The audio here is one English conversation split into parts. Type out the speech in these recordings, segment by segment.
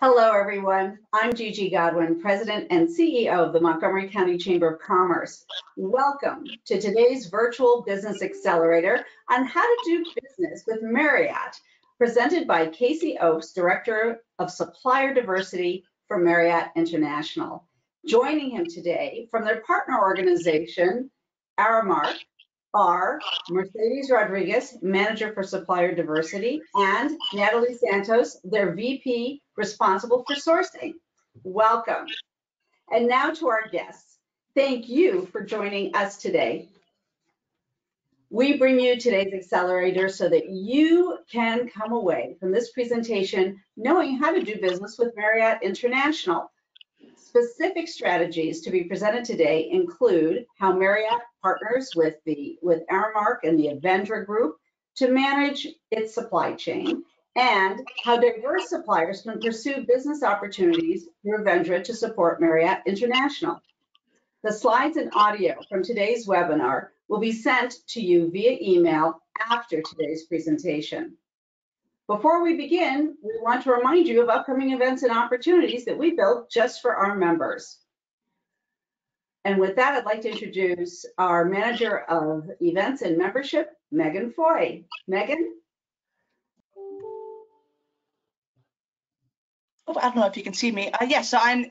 Hello, everyone. I'm Gigi Godwin, President and CEO of the Montgomery County Chamber of Commerce. Welcome to today's virtual business accelerator on how to do business with Marriott, presented by Casey Oaks, Director of Supplier Diversity for Marriott International. Joining him today from their partner organization, Aramark, are Mercedes Rodriguez, Manager for Supplier Diversity, and Natily Santos, their VP responsible for sourcing. Welcome. And now to our guests. Thank you for joining us today. We bring you today's accelerator so that you can come away from this presentation knowing how to do business with Marriott International Specific strategies to be presented today include how Marriott partners with the with Aramark and the Avendra Group to manage its supply chain and how diverse suppliers can pursue business opportunities through Avendra to support Marriott International. The slides and audio from today's webinar will be sent to you via email after today's presentation. Before we begin, we want to remind you of upcoming events and opportunities that we built just for our members. And with that, I'd like to introduce our Manager of Events and Membership, Megan Foy. Megan? I don't know if you can see me. Uh, yes, so I'm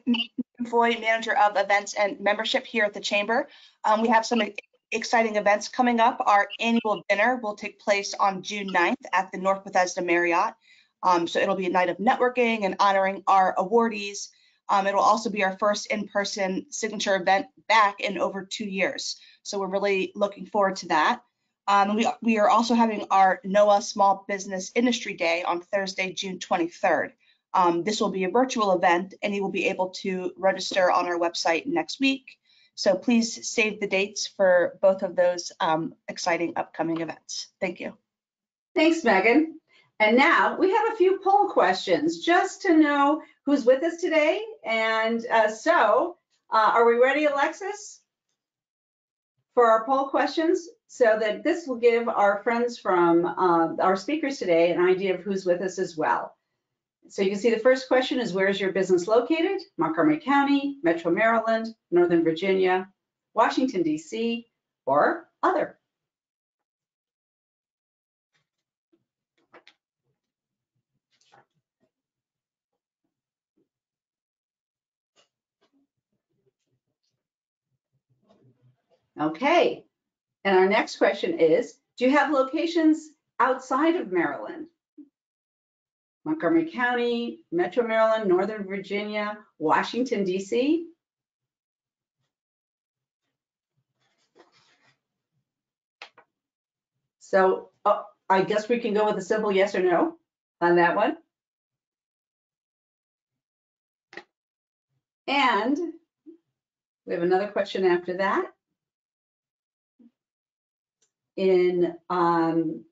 Foy, Manager of Events and Membership here at the Chamber. Um, we have some exciting events coming up. Our annual dinner will take place on June 9th at the North Bethesda Marriott. Um, so it'll be a night of networking and honoring our awardees. Um, it'll also be our first in-person signature event back in over two years. So we're really looking forward to that. Um, we, we are also having our NOAA Small Business Industry Day on Thursday, June 23rd. Um, this will be a virtual event and you will be able to register on our website next week. So please save the dates for both of those um, exciting upcoming events. Thank you. Thanks, Megan. And now we have a few poll questions just to know who's with us today. And uh, so uh, are we ready, Alexis, for our poll questions? So that this will give our friends from uh, our speakers today an idea of who's with us as well. So you can see the first question is where is your business located? Montgomery County, Metro Maryland, Northern Virginia, Washington, DC, or other. Okay, and our next question is, do you have locations outside of Maryland? Montgomery County, Metro Maryland, Northern Virginia, Washington, D.C. So uh, I guess we can go with a simple yes or no on that one. And we have another question after that. In um,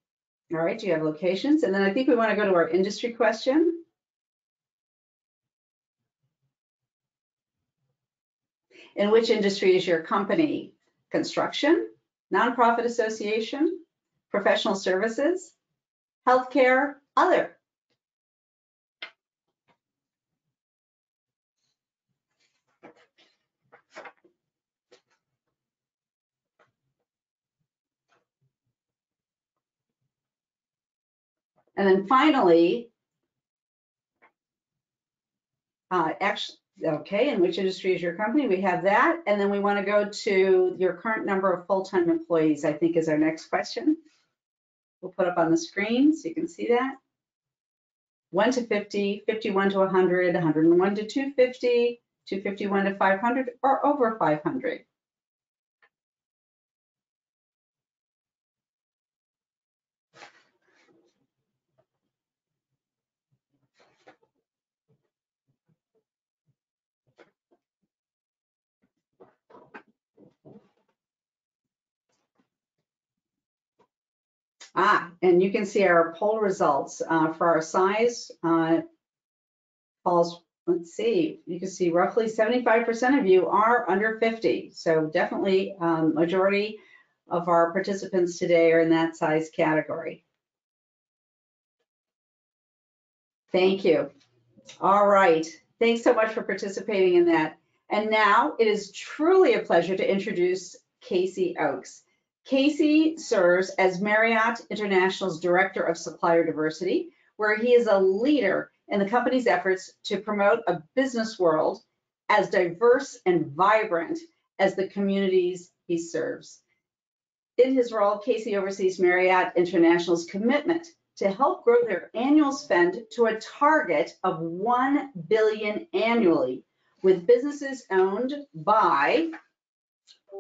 all right, do you have locations? And then I think we want to go to our industry question. In which industry is your company? Construction, nonprofit association, professional services, healthcare, other. And then finally, uh, actually, okay, in which industry is your company? We have that. And then we want to go to your current number of full-time employees, I think is our next question. We'll put up on the screen so you can see that. 1 to 50, 51 to 100, 101 to 250, 251 to 500, or over 500. Ah, and you can see our poll results uh, for our size uh, let's see, you can see roughly 75% of you are under 50. So definitely um, majority of our participants today are in that size category. Thank you. All right. Thanks so much for participating in that. And now it is truly a pleasure to introduce Casey Oaks. Casey serves as Marriott International's Director of Supplier Diversity, where he is a leader in the company's efforts to promote a business world as diverse and vibrant as the communities he serves. In his role, Casey oversees Marriott International's commitment to help grow their annual spend to a target of 1 billion annually with businesses owned by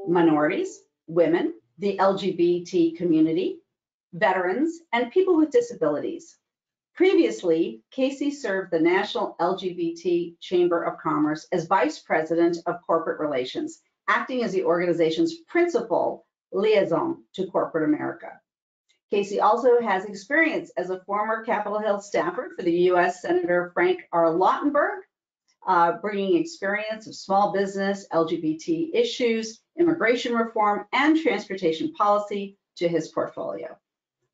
minorities, women, the LGBT community, veterans, and people with disabilities. Previously, Casey served the National LGBT Chamber of Commerce as Vice President of Corporate Relations, acting as the organization's principal liaison to corporate America. Casey also has experience as a former Capitol Hill staffer for the U.S. Senator Frank R. Lautenberg, uh, bringing experience of small business, LGBT issues, immigration reform, and transportation policy to his portfolio.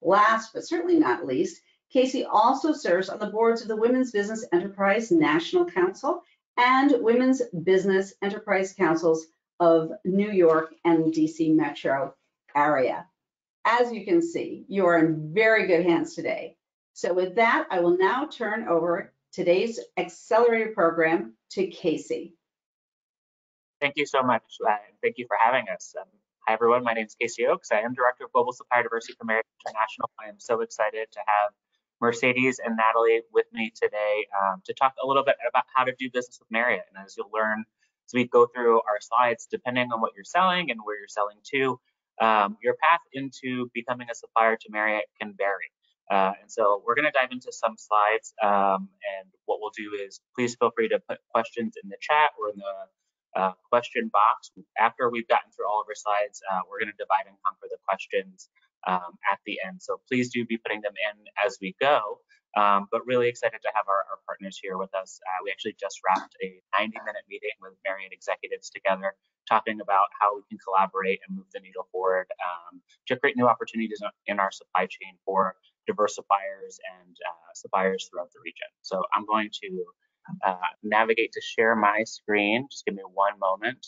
Last but certainly not least, Casey also serves on the boards of the Women's Business Enterprise National Council and Women's Business Enterprise Councils of New York and DC metro area. As you can see, you are in very good hands today. So with that, I will now turn over today's accelerator program to Casey. Thank you so much. Uh, thank you for having us. Um, hi, everyone. My name is Casey Oaks. I am Director of Global Supplier Diversity for Marriott International. I am so excited to have Mercedes and Natily with me today um, to talk a little bit about how to do business with Marriott. And as you'll learn as we go through our slides, depending on what you're selling and where you're selling to, um, your path into becoming a supplier to Marriott can vary. Uh, and so we're going to dive into some slides. Um, and what we'll do is please feel free to put questions in the chat or in the uh, question box. After we've gotten through all of our slides, uh, we're going to divide and conquer the questions um, at the end. So please do be putting them in as we go. Um, but really excited to have our, our partners here with us. Uh, we actually just wrapped a 90 minute meeting with Marriott executives together, talking about how we can collaborate and move the needle forward um, to create new opportunities in our supply chain for diverse suppliers and uh, suppliers throughout the region. So I'm going to uh, navigate to share my screen. Just give me one moment.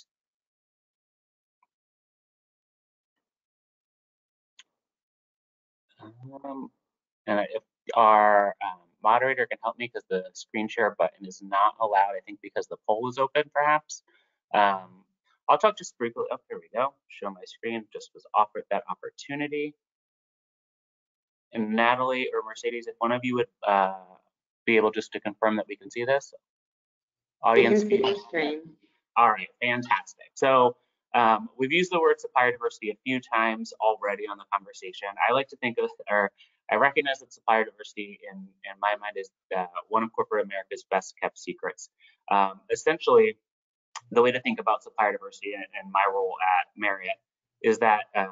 Um, and if our um, moderator can help me because the screen share button is not allowed, I think because the poll is open perhaps. Um, I'll talk just briefly, oh, here we go, show my screen, just was offered that opportunity. And Natily or Mercedes, if one of you would uh, be able just to confirm that we can see this. Audience view. All right, fantastic. So um, we've used the word supplier diversity a few times already on the conversation. I like to think of, or I recognize that supplier diversity in, in my mind is uh, one of corporate America's best kept secrets. Um, essentially, the way to think about supplier diversity and, and my role at Marriott is that uh,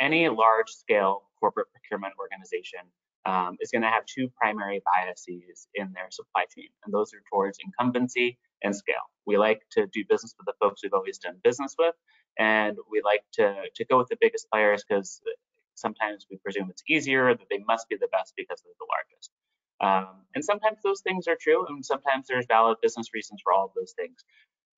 any large scale corporate procurement organization um, is going to have two primary biases in their supply chain, and those are towards incumbency and scale. We like to do business with the folks we've always done business with, and we like to, to go with the biggest players because sometimes we presume it's easier, that they must be the best because they're the largest. Um, and sometimes those things are true, and sometimes there's valid business reasons for all of those things.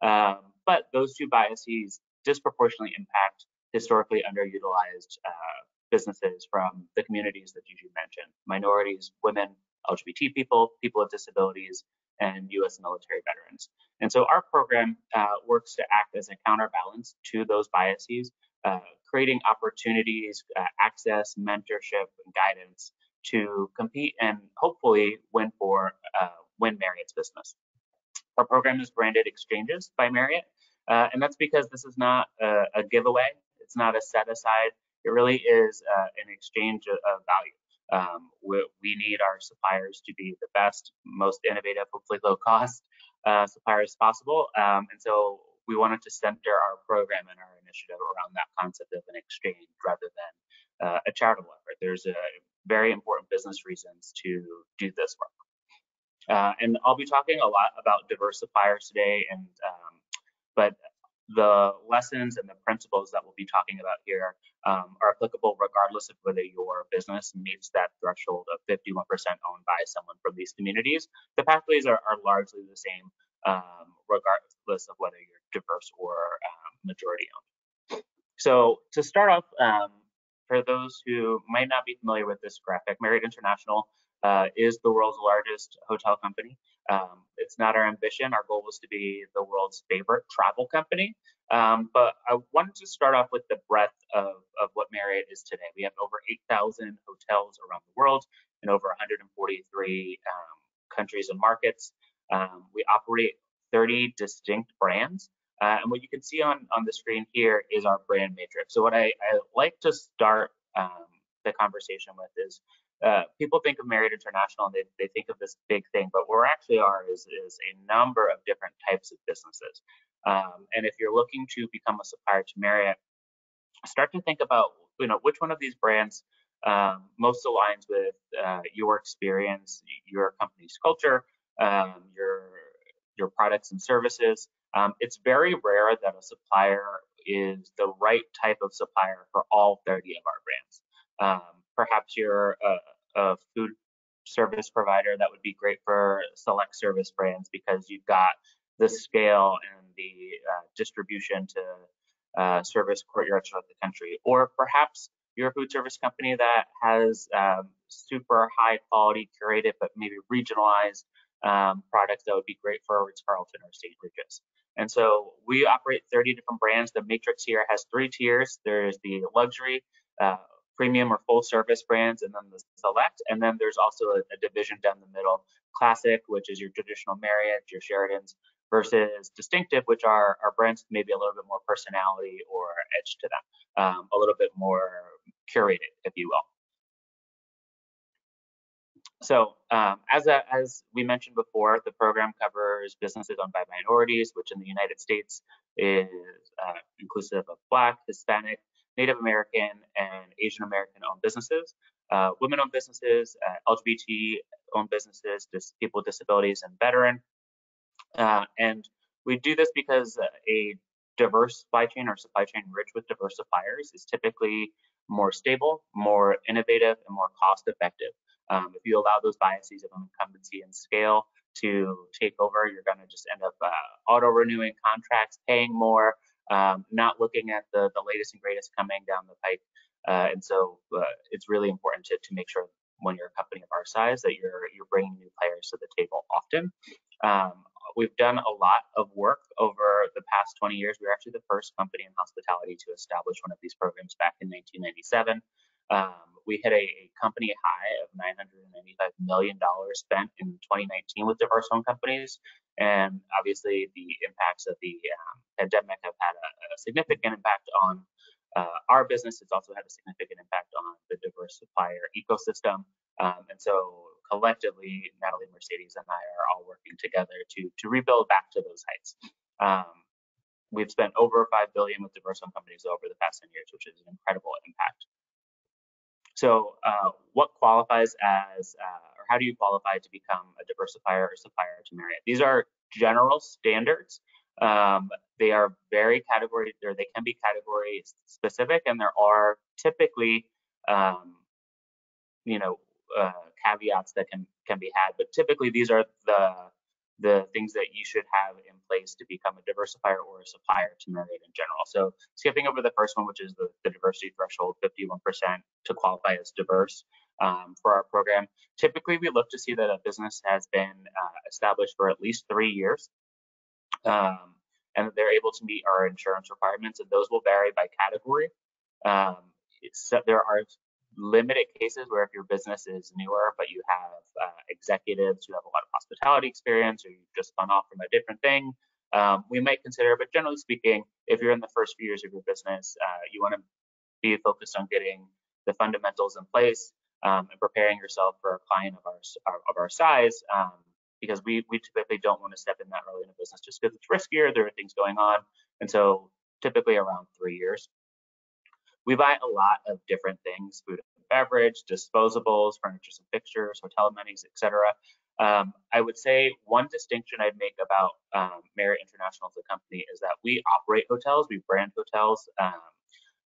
Um, but those two biases disproportionately impact historically underutilized uh, businesses from the communities that you mentioned minorities, women, LGBT people, people with disabilities, and US military veterans. And so our program uh, works to act as a counterbalance to those biases, uh, creating opportunities, uh, access, mentorship, and guidance to compete and hopefully win for uh, win Marriott's business. Our program is branded Exchanges by Marriott, uh, and that's because this is not a, a giveaway. It's not a set aside it really is uh, an exchange of, of value. Um, we, we, need our suppliers to be the best, most innovative, hopefully low cost uh, suppliers possible. Um, and so we wanted to center our program and our initiative around that concept of an exchange rather than uh, a charitable effort. There's a very important business reasons to do this work. Uh, and I'll be talking a lot about diverse suppliers today, and um, but the lessons and the principles that we'll be talking about here um, are applicable regardless of whether your business meets that threshold of 51% owned by someone from these communities. The pathways are, are largely the same, um, regardless of whether you're diverse or um, majority owned. So to start off, um, for those who might not be familiar with this graphic, Marriott International uh, is the world's largest hotel company. Um, it's not our ambition. Our goal was to be the world's favorite travel company. Um, but I wanted to start off with the breadth of, of what Marriott is today. We have over 8,000 hotels around the world in over 143 um, countries and markets. Um, we operate 30 distinct brands. Uh, and what you can see on, on the screen here is our brand matrix. So what I, I like to start um, the conversation with is uh, people think of Marriott International and they, they think of this big thing, but what we actually are is, is a number of different types of businesses. Um, and if you're looking to become a supplier to Marriott, start to think about you know which one of these brands um, most aligns with uh, your experience, your company's culture, um, your your products and services. Um, it's very rare that a supplier is the right type of supplier for all 30 of our brands. Um, perhaps you're a, a food service provider that would be great for select service brands because you've got the scale and the uh, distribution to uh, service courtyards throughout the country. Or perhaps you're a food service company that has um, super high quality curated but maybe regionalized um, products that would be great for Ritz Carlton or St. Regis. And so we operate 30 different brands. The matrix here has three tiers. There's the luxury, uh, premium or full service brands, and then the select. And then there's also a, a division down the middle, classic, which is your traditional Marriott, your Sheratons, versus distinctive, which are, are brands maybe a little bit more personality or edge to them, um, a little bit more curated, if you will. So um, as, a, as we mentioned before, the program covers businesses owned by minorities, which in the United States is uh, inclusive of Black, Hispanic, Native American, and Asian American owned businesses, uh, women owned businesses, uh, LGBT owned businesses, people with disabilities, and veteran. Uh, and we do this because a diverse supply chain or supply chain rich with diverse suppliers is typically more stable, more innovative, and more cost effective. Um, if you allow those biases of incumbency and scale to take over, you're going to just end up uh, auto renewing contracts, paying more, um, not looking at the, the latest and greatest coming down the pike. Uh, and so uh, it's really important to, to make sure when you're a company of our size that you're you're bringing new players to the table often. Um, we've done a lot of work over the past 20 years. We were actually the first company in hospitality to establish one of these programs back in 1997. Um, we hit a, a, company high of $995 million spent in 2019 with diverse home companies. And obviously, the impacts of the um, pandemic have had a, a significant impact on uh, our business. It's also had a significant impact on the diverse supplier ecosystem. Um, and so collectively, Natily Mercedes and I are all working together to to rebuild back to those heights. Um, we've spent over five billion with diverse home companies over the past 10 years, which is an incredible impact. So, uh, what qualifies as, uh, or how do you qualify to become a diversifier or supplier to Marriott? These are general standards. Um, they are very category, or they can be category specific, and there are typically, um, you know, uh, caveats that can can be had. But typically, these are the the things that you should have in place to become a diversifier or a supplier to Marriott in general. So skipping over the first one, which is the, the diversity threshold, 51% to qualify as diverse um, for our program. Typically, we look to see that a business has been uh, established for at least three years. Um, and they're able to meet our insurance requirements, and those will vary by category. Um, so there are limited cases where if your business is newer, but you have uh, executives who have a lot of hospitality experience or you've just gone off from a different thing, um, we might consider. But generally speaking, if you're in the first few years of your business, uh, you want to be focused on getting the fundamentals in place um, and preparing yourself for a client of our of our size. Um, because we, we typically don't want to step in that early in a business just because it's riskier. There are things going on. And so typically around three years. We buy a lot of different things, food and beverage, disposables, furniture and fixtures, hotel amenities, etc. Um, I would say one distinction I'd make about um, Marriott International as a company is that we operate hotels, we brand hotels, um,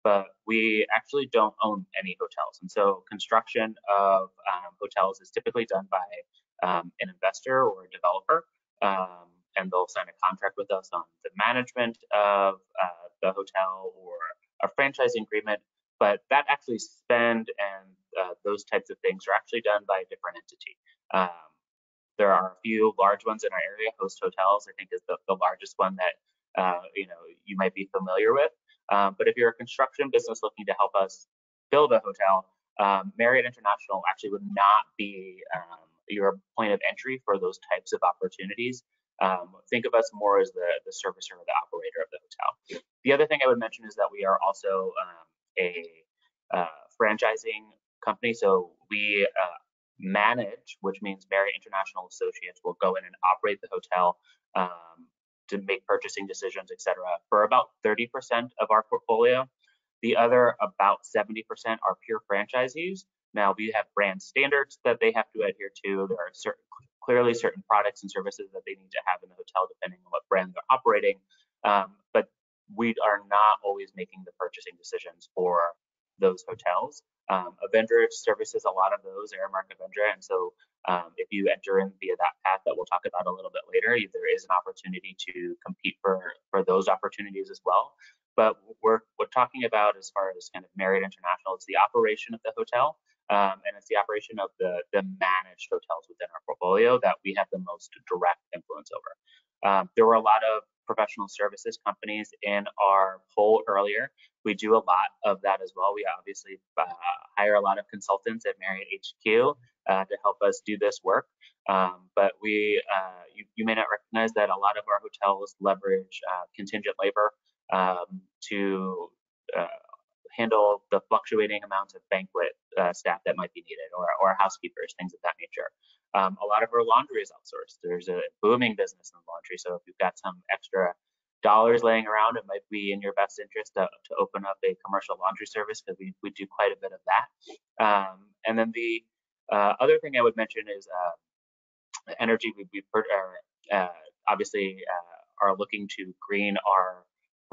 but we actually don't own any hotels. And so construction of um, hotels is typically done by um, an investor or a developer. Um, and they'll sign a contract with us on the management of uh, the hotel or a franchising agreement. But that actually spend and uh, those types of things are actually done by a different entity. Um, there are a few large ones in our area. Host Hotels, I think, is the, the largest one that uh, you know you might be familiar with. Um, but if you're a construction business looking to help us build a hotel, um, Marriott International actually would not be um, your point of entry for those types of opportunities. Um, think of us more as the, the servicer or the operator of the hotel. The other thing I would mention is that we are also um, a uh, franchising company. So we uh, manage, which means Marriott International Associates will go in and operate the hotel um, to make purchasing decisions, et cetera, for about 30% of our portfolio. The other about 70% are pure franchisees. Now we have brand standards that they have to adhere to. There are certain, clearly certain products and services that they need to have in the hotel depending on what brand they're operating. Um, but we are not always making the purchasing decisions for those hotels. Um, Avendra services a lot of those, Aramark Avendra, and so um, if you enter in via that path that we'll talk about a little bit later, there is an opportunity to compete for for those opportunities as well. But we're we're talking about as far as kind of Marriott International, it's the operation of the hotel, um, and it's the operation of the the managed hotels within our portfolio that we have the most direct influence over. Um, there were a lot of professional services companies in our poll earlier. We do a lot of that as well. We obviously uh, hire a lot of consultants at Marriott HQ uh, to help us do this work. Um, but we, uh, you, you, may not recognize that a lot of our hotels leverage uh, contingent labor um, to uh, handle the fluctuating amounts of banquet uh, staff that might be needed or, or housekeepers, things of that nature. Um, a lot of our laundry is outsourced. There's a booming business in laundry. So if you've got some extra dollars laying around, it might be in your best interest to, to open up a commercial laundry service because we, we do quite a bit of that. Um, and then the uh, other thing I would mention is uh, energy. We, we are, uh, obviously uh, are looking to green our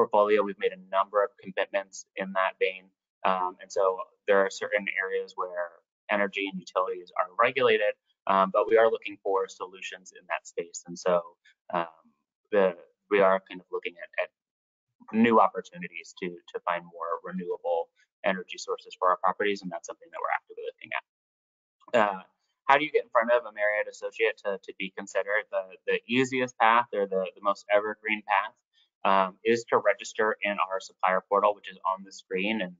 portfolio. We've made a number of commitments in that vein. Um, and so there are certain areas where energy and utilities are regulated, um, but we are looking for solutions in that space. And so um, the we are kind of looking at, at new opportunities to to find more renewable energy sources for our properties, and that's something that we're actively looking at. Uh, how do you get in front of a Marriott associate to, to be considered? The, the easiest path or the, the most evergreen path um, is to register in our supplier portal, which is on the screen. And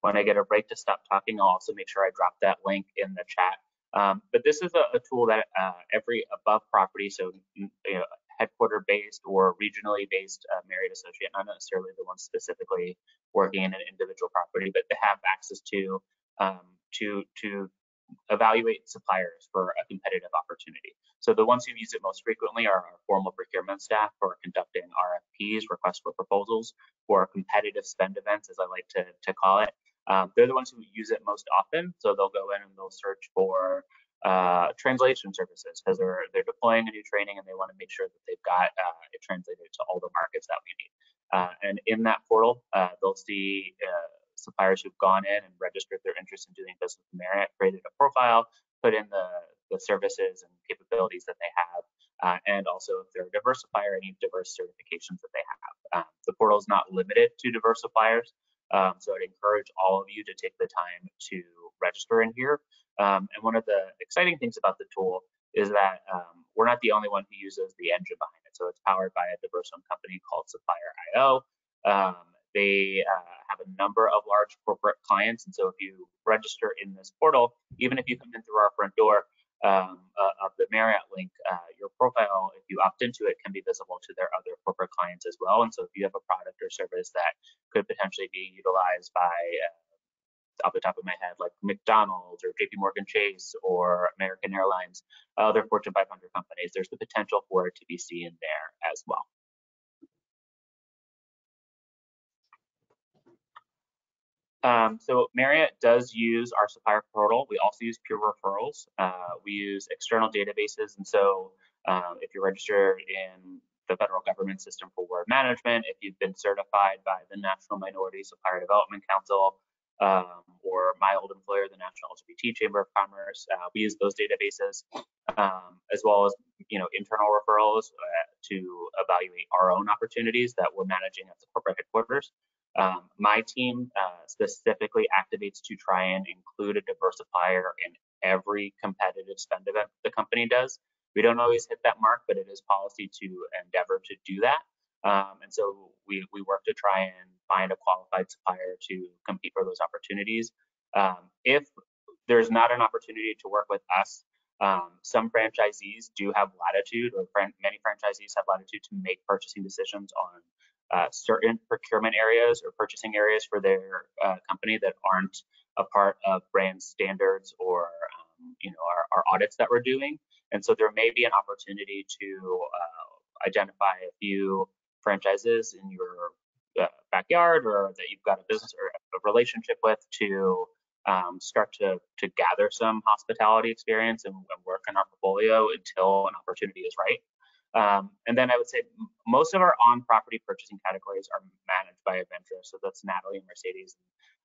when I get a break to stop talking, I'll also make sure I drop that link in the chat. Um, but this is a, a tool that uh, every above property, so you know, headquarter based or regionally based uh, Marriott associate, not necessarily the ones specifically working in an individual property, but they have access to um, to to evaluate suppliers for a competitive opportunity. So the ones who use it most frequently are our formal procurement staff for conducting RFPs, requests for proposals, or competitive spend events, as I like to, to call it. Um, they're the ones who use it most often. So they'll go in and they'll search for uh, translation services because they're they're deploying a new training and they want to make sure that they've got uh, it translated to all the markets that we need. Uh, and in that portal, uh, they'll see uh, suppliers who've gone in and registered their interest in doing business with Marriott, created a profile, put in the, the services and capabilities that they have, uh, and also if they're a diversifier, any diverse certifications that they have. Um, the portal is not limited to diversifiers, um, so I'd encourage all of you to take the time to register in here. Um, and one of the exciting things about the tool is that um, we're not the only one who uses the engine behind it. So it's powered by a diverse owned company called Supplier.io. Um, they uh, have a number of large corporate clients. And so if you register in this portal, even if you come in through our front door um, uh, of the Marriott link, uh, your profile, if you opt into it, can be visible to their other corporate clients as well. And so if you have a product or service that could potentially be utilized by uh, off the top of my head, like McDonald's or JP Morgan Chase or American Airlines, other Fortune 500 companies, there's the potential for it to be seen there as well. Um, so Marriott does use our supplier portal. We also use peer referrals. Uh, we use external databases. And so um, if you're registered in the federal government system for award management, if you've been certified by the National Minority Supplier Development Council, um, or my old employer, the National LGBT Chamber of Commerce. Uh, we use those databases um, as well as you know internal referrals uh, to evaluate our own opportunities that we're managing at the corporate headquarters. Um, my team uh, specifically activates to try and include a diversifier in every competitive spend event the company does. We don't always hit that mark, but it is policy to endeavor to do that. Um, and so we, we work to try and find a qualified supplier to compete for those opportunities. Um, if there's not an opportunity to work with us, um, some franchisees do have latitude, or fran many franchisees have latitude to make purchasing decisions on uh, certain procurement areas or purchasing areas for their uh, company that aren't a part of brand standards or um, you know our, our, audits that we're doing. And so there may be an opportunity to uh, identify a few franchises in your uh, backyard or that you've got a business or a relationship with to um, start to to gather some hospitality experience and, and, work in our portfolio until an opportunity is right. Um, and then I would say most of our on-property purchasing categories are managed by Avendra. So that's Natily and Mercedes.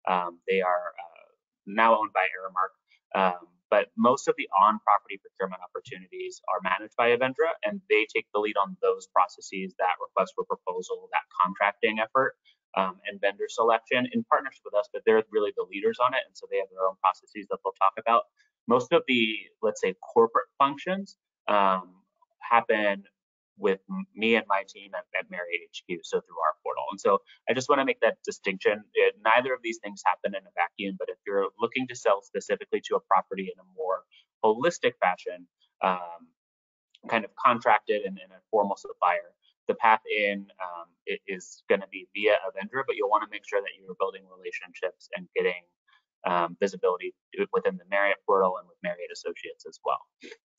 Um, they are uh, now owned by Aramark. Um, but most of the on-property procurement opportunities are managed by Avendra, and they take the lead on those processes, that request for proposal, that contracting effort, um, and vendor selection in partnership with us, but they're really the leaders on it, and so they have their own processes that they'll talk about. Most of the, let's say, corporate functions um, happen with me and my team at, at Marriott HQ, so through our portal. And so I just want to make that distinction. It, neither of these things happen in a vacuum, but if you're looking to sell specifically to a property in a more holistic fashion, um, kind of contracted and, and, a formal supplier, the path in um, is going to be via Avendra, but you'll want to make sure that you're building relationships and getting um, visibility within the Marriott portal and with Marriott Associates as well.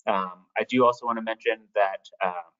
Um, I do also want to mention that um,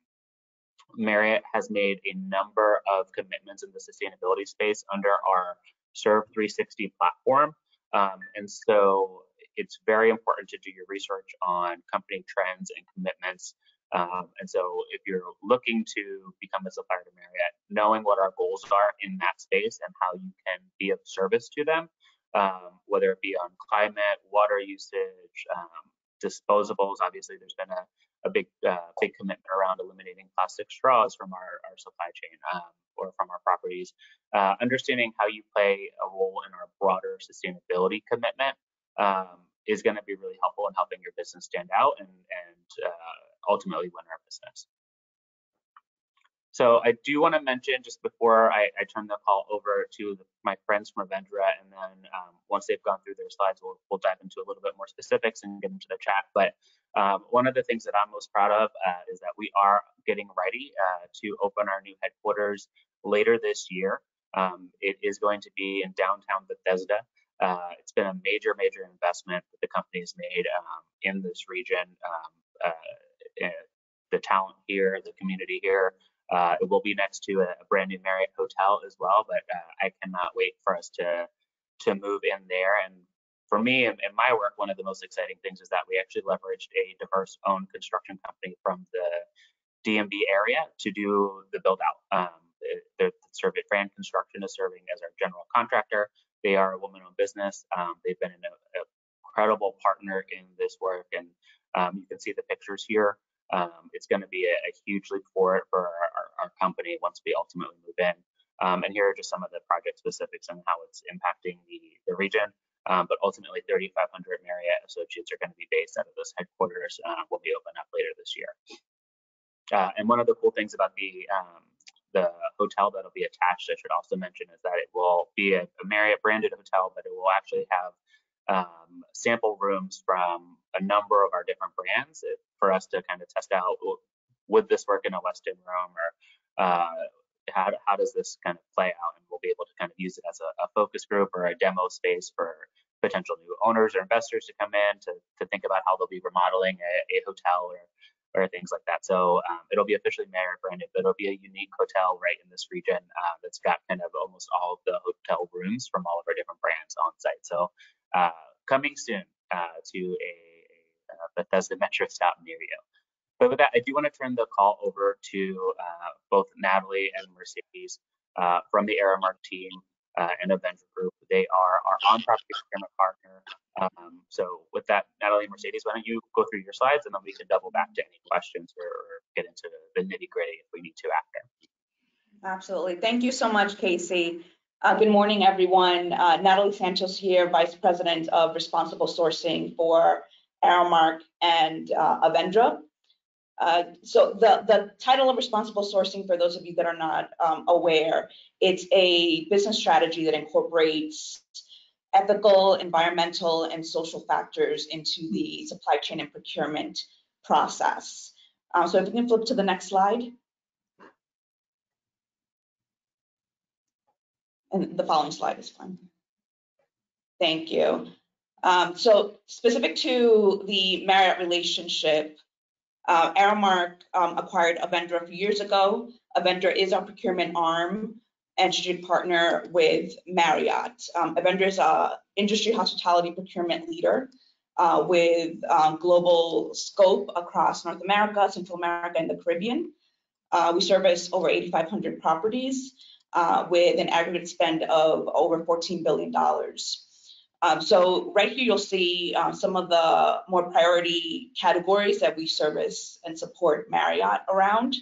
Marriott has made a number of commitments in the sustainability space under our Serve 360 platform. Um, and so it's very important to do your research on company trends and commitments. Um, and so if you're looking to become a supplier to Marriott, knowing what our goals are in that space and how you can be of service to them, um, whether it be on climate, water usage, um, disposables. Obviously, there's been a a big uh, big commitment around eliminating plastic straws from our, our supply chain um, or from our properties. Uh, understanding how you play a role in our broader sustainability commitment um, is going to be really helpful in helping your business stand out and, and uh, ultimately win our business. So I do want to mention just before I, I turn the call over to the, my friends from Avendra, and then um, once they've gone through their slides, we'll, we'll dive into a little bit more specifics and get into the chat. But um, one of the things that I'm most proud of uh, is that we are getting ready uh, to open our new headquarters later this year. Um, it is going to be in downtown Bethesda. Uh, it's been a major, major investment that the company has made um, in this region. Um, uh, eh, the talent here, the community here, uh, it will be next to a, a, brand new Marriott hotel as well, but uh, I cannot wait for us to to move in there. And for me and, my work, one of the most exciting things is that we actually leveraged a diverse owned construction company from the DMV area to do the build out. Um, the, the Fran Construction is serving as our general contractor. They are a woman-owned business. Um, they've been an incredible partner in this work, and um, you can see the pictures here. Um, it's going to be a, a, huge leap forward for our, our, company once we ultimately move in. Um, and here are just some of the project specifics and how it's impacting the, the region. Um, but ultimately, 3,500 Marriott associates are going to be based out of this headquarters uh, will be open up later this year. Uh, and one of the cool things about the um, the hotel that'll be attached, I should also mention, is that it will be a, a Marriott branded hotel, but it will actually have um, sample rooms from a number of our different brands for us to kind of test out would this work in a Westin room or uh, how, how does this kind of play out and we'll be able to kind of use it as a, a focus group or a demo space for potential new owners or investors to come in to, to think about how they'll be remodeling a, a hotel or or things like that. So um, it'll be officially Marriott branded, but it'll be a unique hotel right in this region uh, that's got kind of almost all of the hotel rooms from all of our different brands on site. So uh, coming soon uh, to a, a, Bethesda Metro stop near you. But with that, I do want to turn the call over to uh, both Natily and Mercedes uh, from the Aramark team uh, and Avendra Group. They are our on-property procurement partner. Um, so with that, Natily and Mercedes, why don't you go through your slides and then we can double back to any questions or, get into the nitty gritty if we need to after. Absolutely. Thank you so much, Casey. Uh, good morning, everyone. Uh, Natily Santos here, Vice President of Responsible Sourcing for Aramark and uh, Avendra. Uh, so the, the title of responsible sourcing, for those of you that are not um, aware, it's a business strategy that incorporates ethical, environmental, and social factors into the supply chain and procurement process. Uh, so if you can flip to the next slide. And the following slide is fine. Thank you. Um, so specific to the Marriott relationship, uh, Aramark um, acquired Avendra a few years ago. Avendra is our procurement arm and strategic partner with Marriott. Um, Avendra is a industry hospitality procurement leader uh, with um, global scope across North America, Central America, and the Caribbean. Uh, we service over 8,500 properties uh, with an aggregate spend of over $14 billion. Um, so right here, you'll see uh, some of the more priority categories that we service and support Marriott around.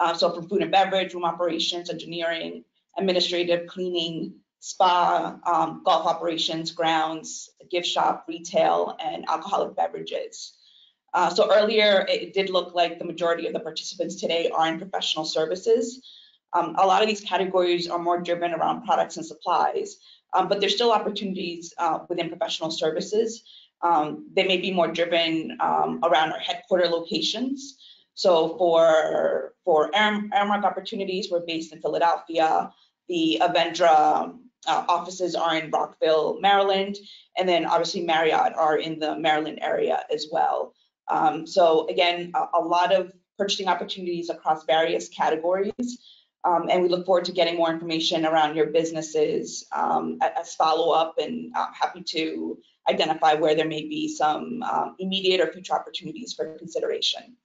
Uh, so from food and beverage, room operations, engineering, administrative, cleaning, spa, um, golf operations, grounds, gift shop, retail, and alcoholic beverages. Uh, so earlier, it did look like the majority of the participants today are in professional services. Um, a lot of these categories are more driven around products and supplies, um, but there's still opportunities uh, within professional services. Um, they may be more driven um, around our headquarter locations. So for for Aramark opportunities, we're based in Philadelphia. The Avendra uh, offices are in Rockville, Maryland, and then obviously Marriott are in the Maryland area as well. Um, so again, a, a, lot of purchasing opportunities across various categories. Um, and we look forward to getting more information around your businesses um, as follow-up and I'm happy to identify where there may be some um, immediate or future opportunities for consideration.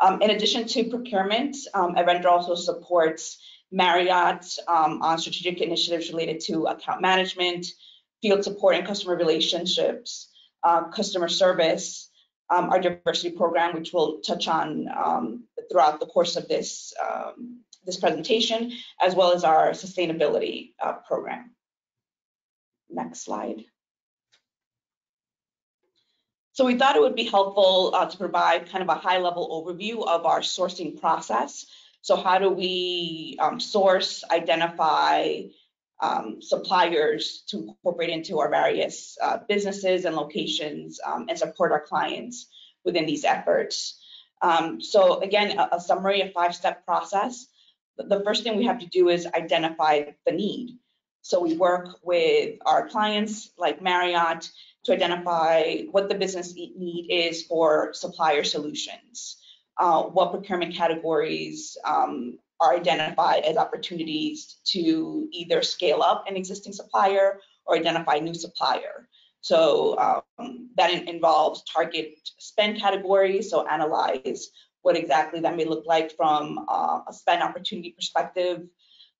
Um, in addition to procurement, um, also supports Marriott um, on strategic initiatives related to account management, field support and customer relationships, uh, customer service, our diversity program, which we'll touch on throughout the course of this, this presentation, as well as our sustainability uh, program. Next slide. So we thought it would be helpful uh, to provide kind of a high level overview of our sourcing process. So how do we um, source, identify um, suppliers to incorporate into our various uh, businesses and locations um, and support our clients within these efforts. Um, so again, a, a summary, a five-step process. The first thing we have to do is identify the need. So we work with our clients like Marriott to identify what the business need is for supplier solutions uh, what procurement categories um, are identified as opportunities to either scale up an existing supplier or identify new supplier. So um, that involves target spend categories, so analyze what exactly that may look like from uh, a spend opportunity perspective,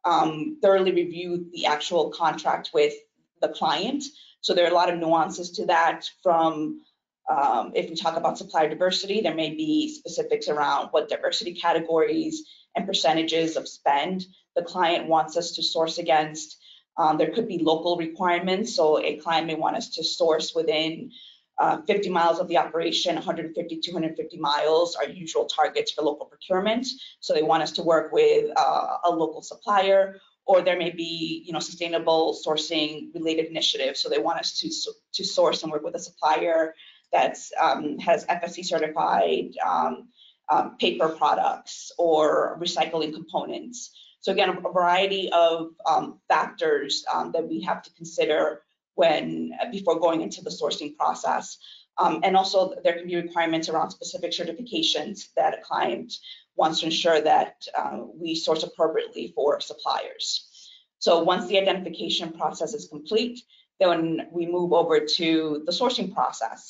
um, thoroughly review the actual contract with the client. So there are a lot of nuances to that from um, if we talk about supplier diversity, there may be specifics around what diversity categories and percentages of spend the client wants us to source against. Um, there could be local requirements. So a client may want us to source within uh, 50 miles of the operation, 150, 250 miles are usual targets for local procurement. So they want us to work with uh, a local supplier or there may be, you know, sustainable sourcing related initiatives. So they want us to, to source and work with a supplier that um, has FSC certified um, um, paper products or recycling components. So again, a variety of um, factors um, that we have to consider when before going into the sourcing process. Um, and also there can be requirements around specific certifications that a client wants to ensure that uh, we source appropriately for suppliers. So once the identification process is complete, then we move over to the sourcing process.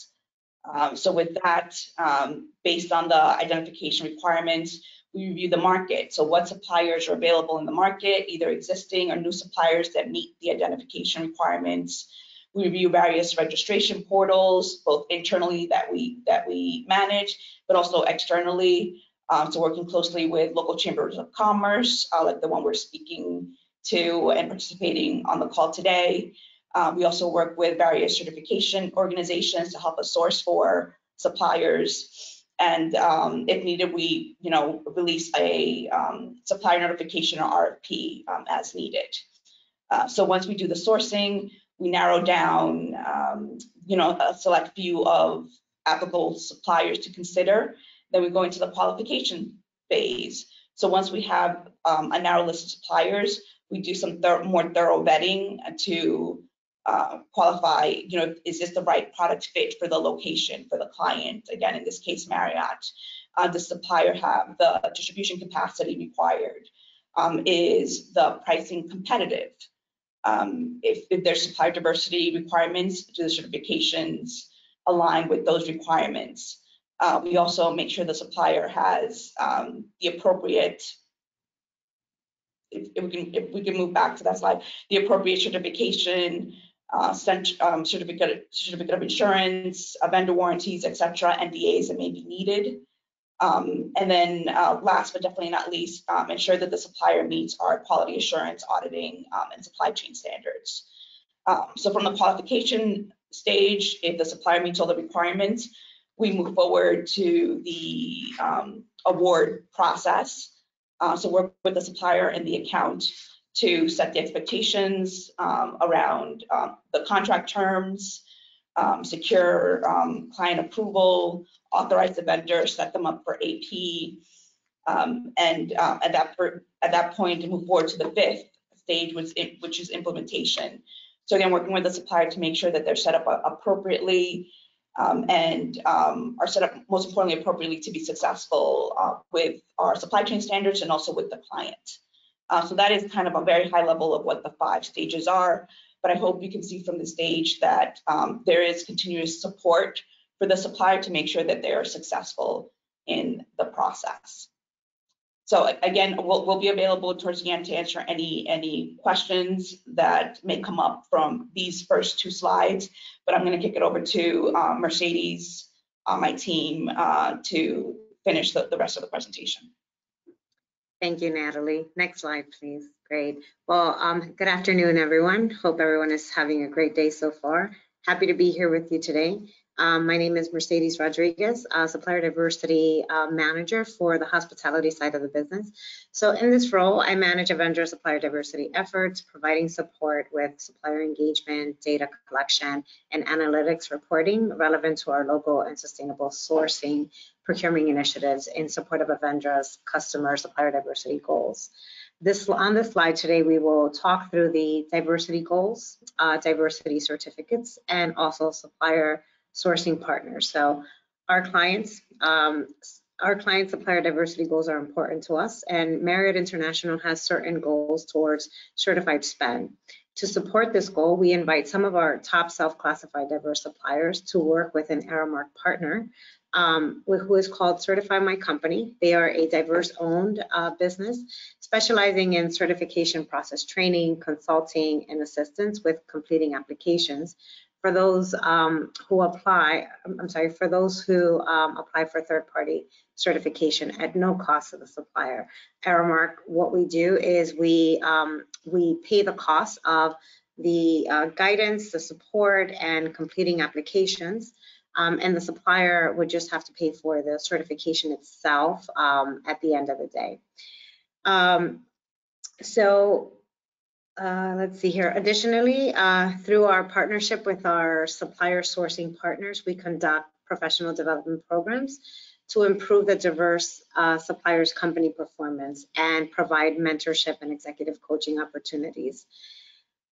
Um, So with that, um, based on the identification requirements, we review the market. So what suppliers are available in the market, either existing or new suppliers that meet the identification requirements. We review various registration portals, both internally that we that we manage, but also externally. Um, so working closely with local chambers of commerce, uh, like the one we're speaking to and participating on the call today. Um, we also work with various certification organizations to help us source for suppliers. And um, if needed, we, you know, release a um, supplier notification or RFP um, as needed. Uh, so once we do the sourcing, we narrow down, um, you know, a select few of applicable suppliers to consider. Then we go into the qualification phase. So once we have um, a narrow list of suppliers, we do some more thorough vetting to uh, qualify, you know, is this the right product fit for the location, for the client? Again, in this case, Marriott. Uh, does the supplier have the distribution capacity required? Um, is the pricing competitive? Um, if, if there's supplier diversity requirements, do the certifications align with those requirements? Uh, we also make sure the supplier has um, the appropriate if, if we can if we can move back to that slide, the appropriate certification, uh, um, certificate certificate of insurance, uh, vendor warranties, etc., NDAs that may be needed. Um, and then uh, last but definitely not least, um, ensure that the supplier meets our quality assurance, auditing, um, and supply chain standards. Um, so from the qualification stage, if the supplier meets all the requirements, we move forward to the um, award process. Uh, so work with the supplier and the account to set the expectations um, around um, the contract terms, um, secure um, client approval, authorize the vendor, set them up for AP, um, and at that at that point move forward to the fifth stage, which, which is implementation. So again, working with the supplier to make sure that they're set up appropriately um, and um, are set up most importantly appropriately to be successful uh, with our supply chain standards and also with the client. Uh, so that is kind of a very high level of what the five stages are. But I hope you can see from the stage that um, there is continuous support for the supplier to make sure that they are successful in the process. So again, we'll, we'll be available towards the end to answer any, any questions that may come up from these first two slides, but I'm gonna kick it over to uh, Mercedes, uh, my team, uh, to finish the, the rest of the presentation. Thank you, Natily. Next slide, please. Great. Well, um, good afternoon, everyone. Hope everyone is having a great day so far. Happy to be here with you today. Um, my name is Mercedes Rodriguez, Supplier Diversity uh, Manager for the hospitality side of the business. So in this role, I manage vendor supplier diversity efforts, providing support with supplier engagement, data collection, and analytics reporting relevant to our local and sustainable sourcing procurement initiatives in support of Avendra's customer supplier diversity goals. This on this slide today, we will talk through the diversity goals, uh, diversity certificates, and also supplier sourcing partners. So our clients, um, our client supplier diversity goals are important to us and Marriott International has certain goals towards certified spend. To support this goal, we invite some of our top self-classified diverse suppliers to work with an Aramark partner um, who is called Certify My Company. They are a diverse owned uh, business specializing in certification process training, consulting, and assistance with completing applications for those um, who apply, I'm sorry, for those who um, apply for third-party certification at no cost to the supplier. Aramark, what we do is we um, we pay the cost of the uh, guidance, the support, and completing applications. Um, and the supplier would just have to pay for the certification itself um, at the end of the day. Um, so uh, let's see here. Additionally, uh, through our partnership with our supplier sourcing partners, we conduct professional development programs to improve the diverse uh, suppliers company performance and provide mentorship and executive coaching opportunities.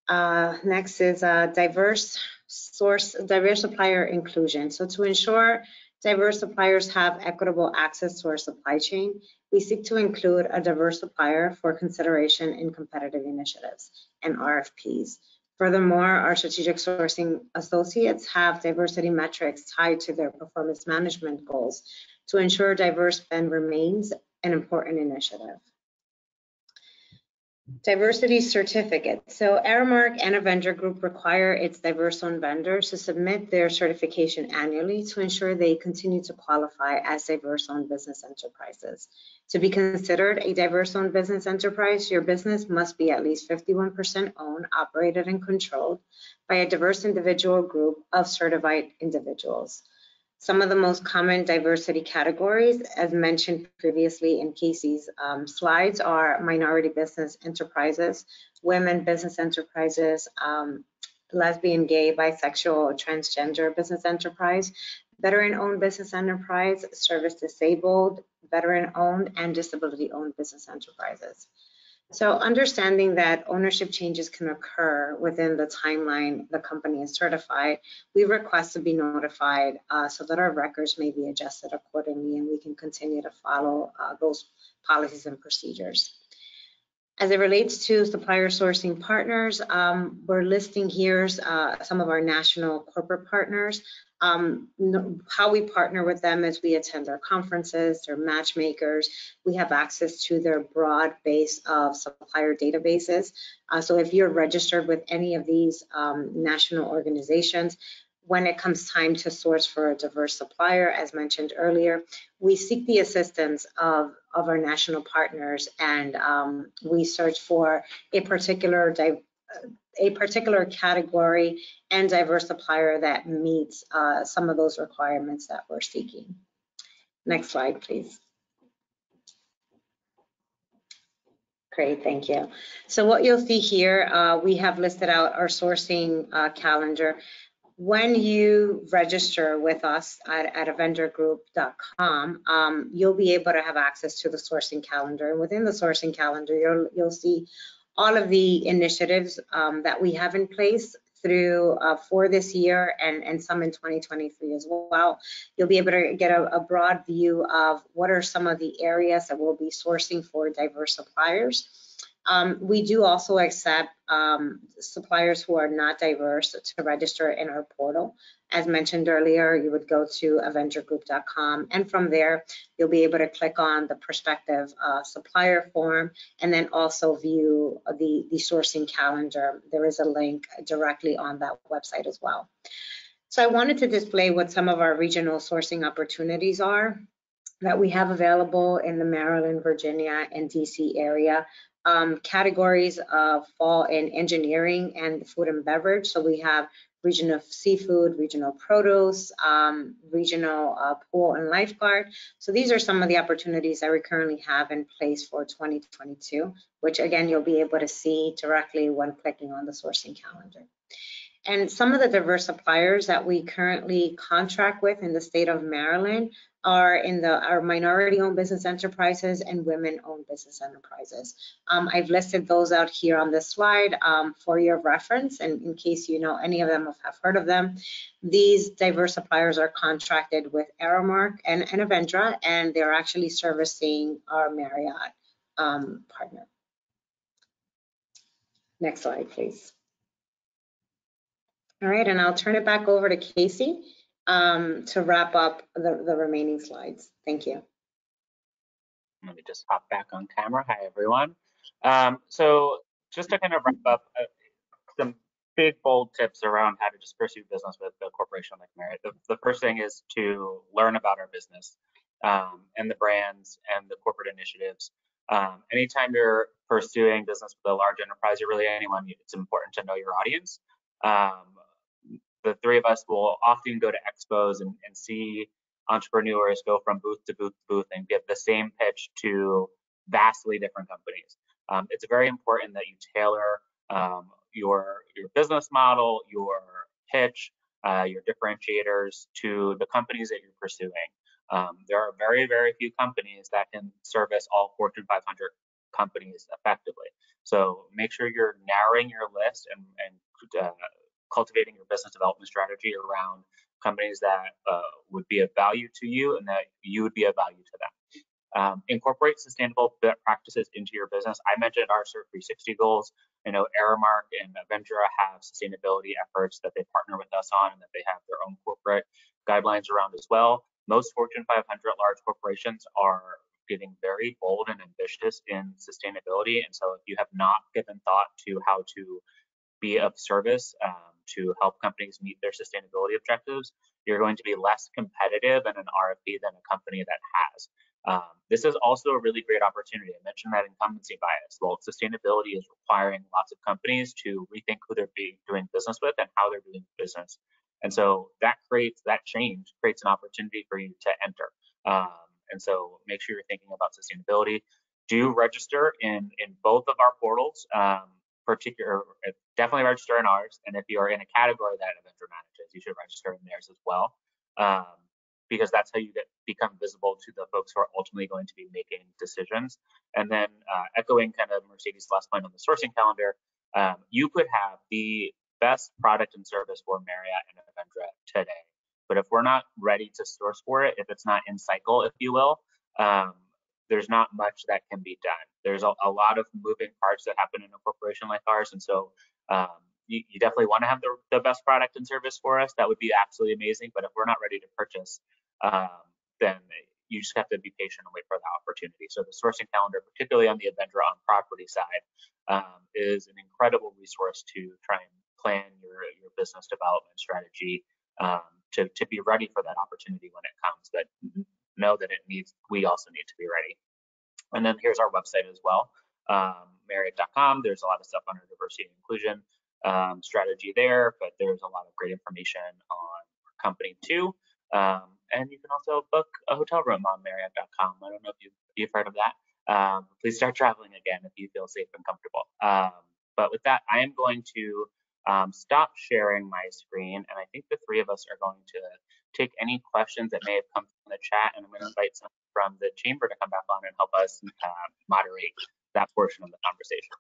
Uh, next is uh, diverse source, diverse supplier inclusion. So to ensure diverse suppliers have equitable access to our supply chain, we seek to include a diverse supplier for consideration in competitive initiatives and RFPs. Furthermore, our strategic sourcing associates have diversity metrics tied to their performance management goals to ensure diverse spend remains an important initiative. Diversity certificate. So Aramark and Avendra Group require its diverse owned vendors to submit their certification annually to ensure they continue to qualify as diverse owned business enterprises. To be considered a diverse owned business enterprise, your business must be at least 51% owned, operated, and controlled by a diverse individual group of certified individuals. Some of the most common diversity categories, as mentioned previously in Casey's um, slides, are minority business enterprises, women business enterprises, um, lesbian, gay, bisexual, transgender business enterprise, veteran-owned business enterprise, service disabled, veteran-owned, and disability-owned business enterprises. So understanding that ownership changes can occur within the timeline the company is certified, we request to be notified uh, so that our records may be adjusted accordingly and we can continue to follow uh, those policies and procedures. As it relates to supplier sourcing partners, um, we're listing here uh, some of our national corporate partners. Um, how we partner with them is we attend their conferences, their matchmakers. We have access to their broad base of supplier databases. Uh, so if you're registered with any of these um, national organizations, when it comes time to source for a diverse supplier, as mentioned earlier, we seek the assistance of, of our national partners and um, we search for a particular a particular category and diverse supplier that meets uh, some of those requirements that we're seeking. Next slide, please. Great, thank you. So what you'll see here, uh, we have listed out our sourcing uh, calendar. When you register with us at, at avendragroup.com, um, you'll be able to have access to the sourcing calendar. And within the sourcing calendar, you'll, you'll see all of the initiatives um, that we have in place through uh, for this year and, and some in 2023 as well. You'll be able to get a, a, broad view of what are some of the areas that we'll be sourcing for diverse suppliers. Um, we do also accept um, suppliers who are not diverse to register in our portal. As mentioned earlier, you would go to avendragroup.com and from there, you'll be able to click on the prospective uh, supplier form and then also view the, the sourcing calendar. There is a link directly on that website as well. So I wanted to display what some of our regional sourcing opportunities are that we have available in the Maryland, Virginia, and DC area um, categories uh, fall in engineering and food and beverage. So we have regional seafood, regional produce, um, regional uh, pool and lifeguard. So these are some of the opportunities that we currently have in place for 2022, which again, you'll be able to see directly when clicking on the sourcing calendar. And some of the diverse suppliers that we currently contract with in the state of Maryland are in the our minority-owned business enterprises and women-owned business enterprises. Um, I've listed those out here on this slide um, for your reference, and in case you know any of them or have heard of them. These diverse suppliers are contracted with Aramark and, and Avendra, and they're actually servicing our Marriott um, partner. Next slide, please. All right, and I'll turn it back over to Casey um, to wrap up the, the remaining slides. Thank you. Let me just hop back on camera. Hi, everyone. Um, so just to kind of wrap up, uh, some big, bold tips around how to just pursue business with a corporation like Marriott. The, the first thing is to learn about our business um, and the brands and the corporate initiatives. Um, anytime you're pursuing business with a large enterprise or really anyone, it's important to know your audience. Um, the three of us will often go to expos and, and see entrepreneurs go from booth to booth to booth and give the same pitch to vastly different companies. Um, it's very important that you tailor um, your your business model, your pitch, uh, your differentiators to the companies that you're pursuing. Um, there are very very few companies that can service all Fortune 500 companies effectively. So make sure you're narrowing your list and, and uh, cultivating your business development strategy around companies that uh, would be of value to you and that you would be of value to them. um, incorporate sustainable practices into your business. I mentioned our Serve 360 goals. I know Aramark and Avendra have sustainability efforts that they partner with us on and that they have their own corporate guidelines around as well. Most Fortune 500 large corporations are getting very bold and ambitious in sustainability. And so if you have not given thought to how to be of service um, to help companies meet their sustainability objectives, you're going to be less competitive in an RFP than a company that has. Um, this is also a really great opportunity. I mentioned that incumbency bias. Well, sustainability is requiring lots of companies to rethink who they're being, doing business with and how they're doing business. And so that creates that change creates an opportunity for you to enter. Um, and so make sure you're thinking about sustainability. Do register in in both of our portals. Um, particular, definitely register in ours. And if you are in a category that Avendra manages, you should register in theirs as well. Um, because that's how you get become visible to the folks who are ultimately going to be making decisions. And then uh, echoing kind of Mercedes' last point on the sourcing calendar, um, you could have the best product and service for Marriott and Avendra today. But if we're not ready to source for it, if it's not in cycle, if you will, um, there's not much that can be done. There's a, a, lot of moving parts that happen in a corporation like ours. And so um, you, you, definitely want to have the, the, best product and service for us. That would be absolutely amazing. But if we're not ready to purchase, um, then you just have to be patient and wait for the opportunity. So the sourcing calendar, particularly on the Avendra on property side, um, is an incredible resource to try and plan your, your business development strategy um, to, to be ready for that opportunity when it comes. But know that it needs, we also need to be ready. And then here's our website as well, um, Marriott.com. There's a lot of stuff our diversity and inclusion um, strategy there, but there's a lot of great information on our company too. Um, and you can also book a hotel room on Marriott.com. I don't know if you've, you've heard of that. Um, please start traveling again if you feel safe and comfortable. Um, but with that, I am going to um, stop sharing my screen, and I think the three of us are going to take any questions that may have come from the chat, and I'm going to invite some from the chamber to come back on and help us uh, moderate that portion of the conversation.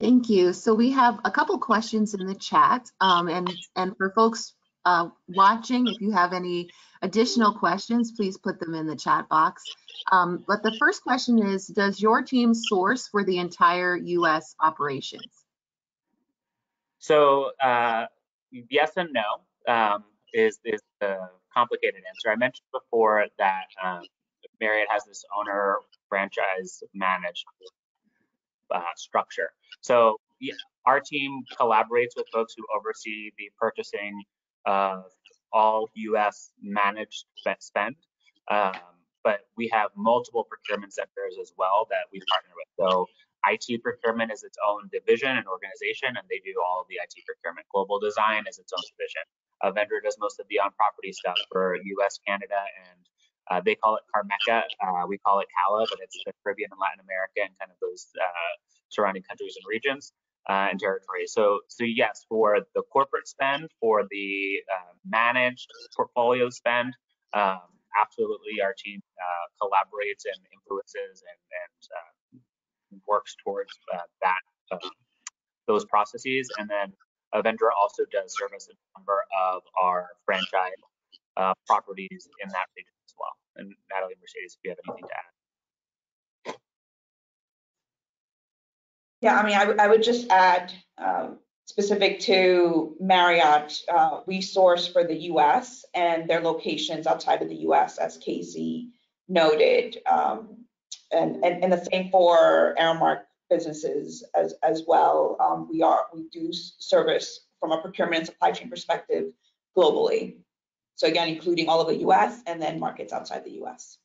Thank you. So we have a couple questions in the chat, um, and and for folks uh, watching, if you have any additional questions, please put them in the chat box. Um, but the first question is, does your team source for the entire U.S. operations? So uh, yes and no um, is, is the complicated answer. I mentioned before that um, Marriott has this owner franchise managed uh, structure. So yeah, our team collaborates with folks who oversee the purchasing of all U.S. managed spend. Um, but we have multiple procurement centers as well that we partner with. So IT procurement is its own division and organization, and they do all of the IT procurement. Global design is its own division. Avendra does most of the on-property stuff for U.S., Canada, and uh, they call it Carmeca. Uh, we call it CALA, but it's the Caribbean and Latin America and kind of those uh, surrounding countries and regions uh, and territories. So, so yes, for the corporate spend, for the uh, managed portfolio spend, um, absolutely, our team uh, collaborates and influences and, and works towards uh, that um, those processes. And then Avendra also does service a number of our franchise uh, properties in that region as well. And Natily Mercedes, if you have anything to add. Yeah, I mean, I, I would just add, um, specific to Marriott, uh, we source for the US and their locations outside of the US, as Casey noted. Um, and, and, and the same for Aramark businesses as, as well. Um, we are, we do service from a procurement and supply chain perspective globally. So again, including all of the US and then markets outside the US.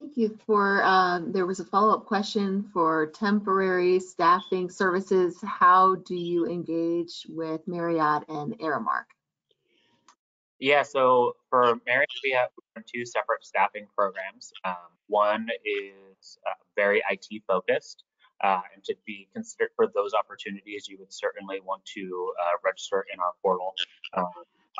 Thank you for, um, there was a follow-up question for temporary staffing services. How do you engage with Marriott and Aramark? Yeah, so for Marriott, we have two separate staffing programs. Um, one is uh, very IT focused, uh, and to be considered for those opportunities, you would certainly want to uh, register in our portal. Um,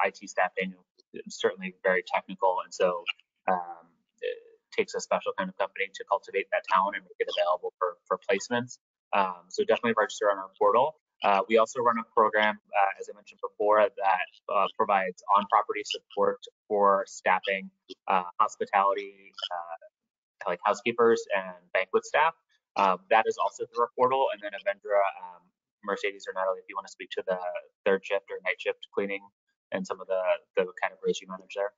IT staffing is certainly very technical, and so um, it takes a special kind of company to cultivate that talent and make it available for, for placements. Um, so definitely register on our portal. Uh, we also run a program, uh, as I mentioned before, that uh, provides on-property support for staffing uh, hospitality, uh, like housekeepers and banquet staff. Uh, that is also through our portal. And then Avendra, um, Mercedes or Natily, if you want to speak to the third shift or night shift cleaning and some of the, the categories you manage there.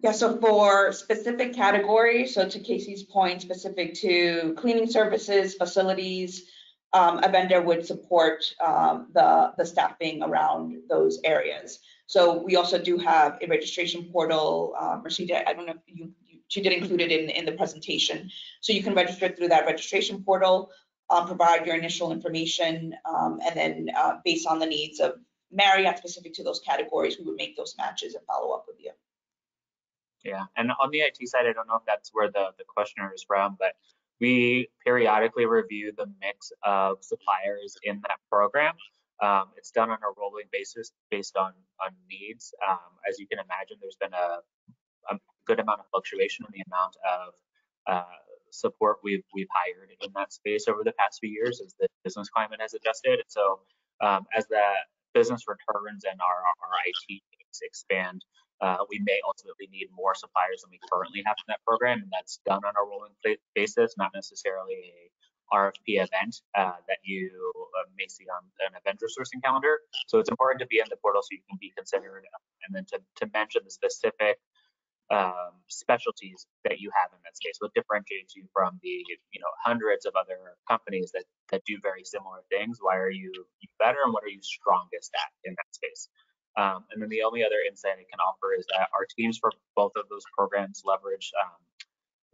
Yeah, so for specific categories, so to Casey's point, specific to cleaning services, facilities, um, Avendra would support um, the, the staffing around those areas. So we also do have a registration portal. Uh, Mercedes, I don't know if you, you, she did include it in, in the presentation. So you can register through that registration portal, uh, provide your initial information, um, and then uh, based on the needs of Marriott specific to those categories, we would make those matches and follow up with you. Yeah, and on the IT side, I don't know if that's where the, the questioner is from, but we periodically review the mix of suppliers in that program. Um, it's done on a rolling basis based on, on needs. Um, as you can imagine, there's been a, a, good amount of fluctuation in the amount of uh, support we've, we've hired in that space over the past few years as the business climate has adjusted. And so um, as the business returns and our, our IT needs expand, uh, we may ultimately need more suppliers than we currently have in that program, and that's done on a rolling basis, not necessarily a RFP event uh, that you uh, may see on Avendra sourcing calendar. So it's important to be in the portal so you can be considered, and then to, to mention the specific um, specialties that you have in that space. What differentiates you from the you know hundreds of other companies that that do very similar things? Why are you better, and what are you strongest at in that space? Um, and then the only other insight I can offer is that our teams for both of those programs leverage um,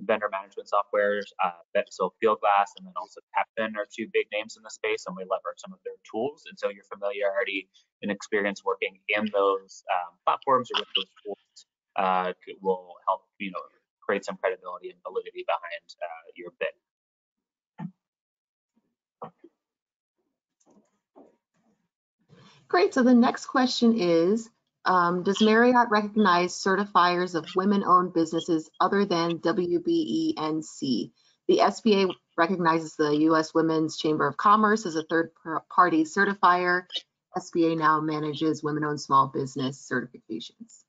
vendor management softwares, uh, so Fieldglass and then also Pepin are two big names in the space, and we leverage some of their tools. And so your familiarity and experience working in those um, platforms or with those tools uh, will help you know create some credibility and validity behind uh, your bid. Great. So the next question is, um, does Marriott recognize certifiers of women-owned businesses other than WBENC? The SBA recognizes the U.S. Women's Chamber of Commerce as a third-party certifier. SBA now manages women-owned small business certifications.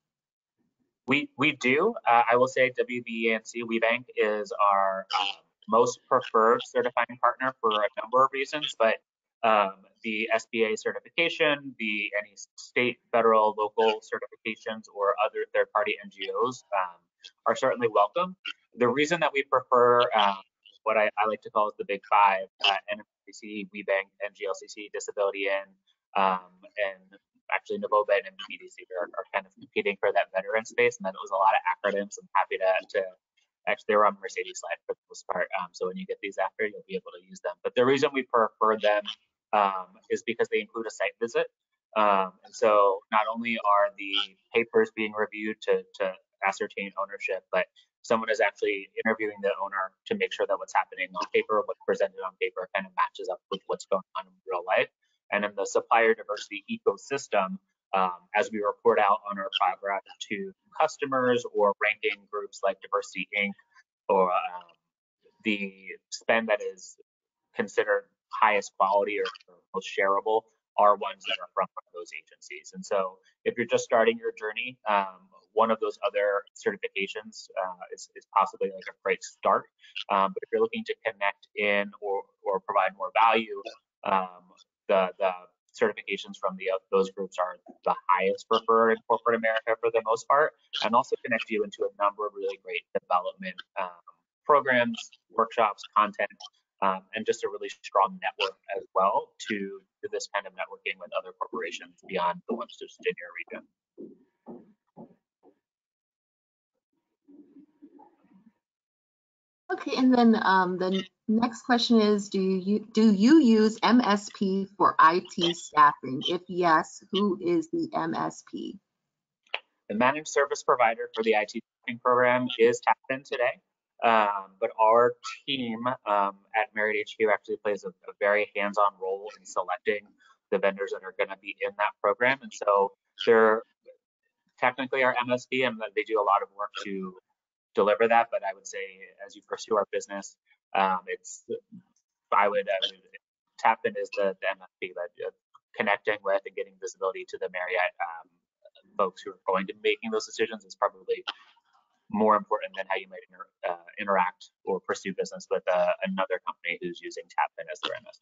We we do. Uh, I will say WBENC WeBank is our um, most preferred certifying partner for a number of reasons, but um, the SBA certification, the any state, federal, local certifications, or other third-party NGOs um, are certainly welcome. The reason that we prefer um, what I, I, like to call is the big five, uh, WeBank, NGLCC, Disability In, um, and actually Navoba and NVBDC are, are, kind of competing for that veteran space, and that was a lot of acronyms. I'm happy to, to actually they were on Mercedes slide for the most part. Um, so when you get these after, you'll be able to use them. But the reason we prefer them um, is because they include a site visit. Um, and so not only are the papers being reviewed to, to ascertain ownership, but someone is actually interviewing the owner to make sure that what's happening on paper, what's presented on paper kind of matches up with what's going on in real life. And in the supplier diversity ecosystem, um, as we report out on our progress to customers or ranking groups like Diversity Inc. or um, the spend that is considered highest quality or, or most shareable are ones that are from those agencies. And so if you're just starting your journey, um, one of those other certifications uh, is, is, possibly like a great start. Um, but if you're looking to connect in or, or provide more value, um, the, the certifications from the those groups are the highest preferred in corporate America for the most part, and also connect you into a number of really great development um, programs, workshops, content um, and just a really strong network as well to do this kind of networking with other corporations beyond the ones just in your region. Okay, and then um, the next question is, do you do you use MSP for IT staffing? If yes, who is the MSP? The managed service provider for the IT staffing program is TAPFIN today. Um, but our team um, at Marriott HQ actually plays a, a very hands-on role in selecting the vendors that are going to be in that program. And so they're technically our MSP and they do a lot of work to deliver that. But I would say as you pursue our business, um, it's I would, I would TAPFIN is the, the MSP that uh, connecting with and getting visibility to the Marriott um, folks who are going to be making those decisions is probably more important than how you might inter, uh, interact or pursue business with uh, another company who's using TAPFIN as their MSP.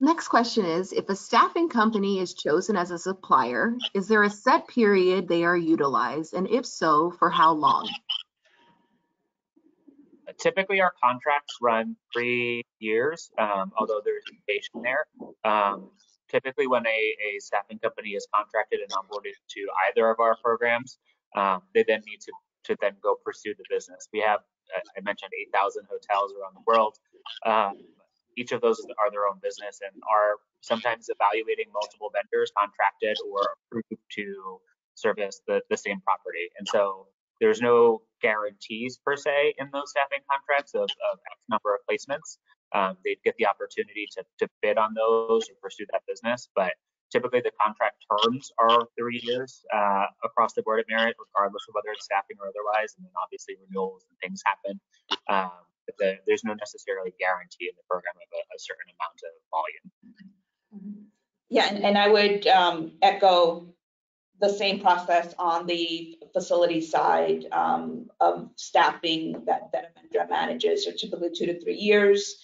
Next question is, if a staffing company is chosen as a supplier, is there a set period they are utilized? And if so, for how long? typically our contracts run three years, um, although there's vacation there. Um, typically when a, a staffing company is contracted and onboarded to either of our programs, um, they then need to, to then go pursue the business. We have, I mentioned 8,000 hotels around the world. Um, each of those are their own business and are sometimes evaluating multiple vendors contracted or approved to service the, the same property. And so there's no guarantees per se in those staffing contracts of, of X number of placements. Um, they'd get the opportunity to, to bid on those or pursue that business, but typically the contract terms are three years uh, across the board at Marriott, regardless of whether it's staffing or otherwise. And then obviously renewals and things happen. Um, but the, there's no necessarily guarantee in the program of a, a certain amount of volume. Yeah, and, and I would um, echo the same process on the facility side um, of staffing that, that Avendra manages so typically two to three years.